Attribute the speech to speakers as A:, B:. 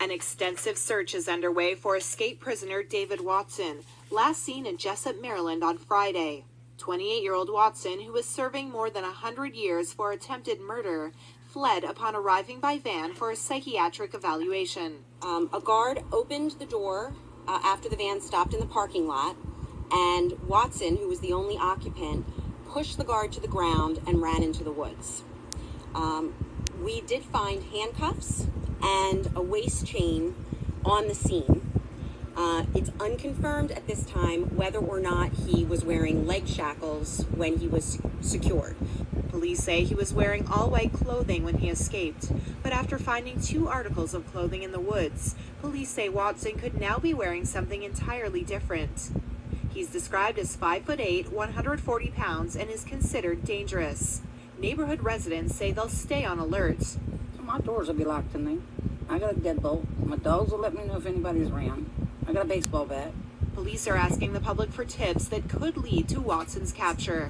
A: An extensive search is underway for escape prisoner David Watson, last seen in Jessup, Maryland on Friday. 28 year old Watson, who was serving more than 100 years for attempted murder, fled upon arriving by van for a psychiatric evaluation.
B: Um, a guard opened the door uh, after the van stopped in the parking lot, and Watson, who was the only occupant, pushed the guard to the ground and ran into the woods. Um, we did find handcuffs and a waist chain on the scene. Uh, it's unconfirmed at this time whether or not he was wearing leg shackles when he was secured.
A: Police say he was wearing all white clothing when he escaped, but after finding two articles of clothing in the woods, police say Watson could now be wearing something entirely different. He's described as 5 foot 8, 140 pounds, and is considered dangerous. Neighborhood residents say they'll stay on alert.
C: My doors will be locked tonight. I got a deadbolt. My dogs will let me know if anybody's around. I got a baseball bat.
A: Police are asking the public for tips that could lead to Watson's capture.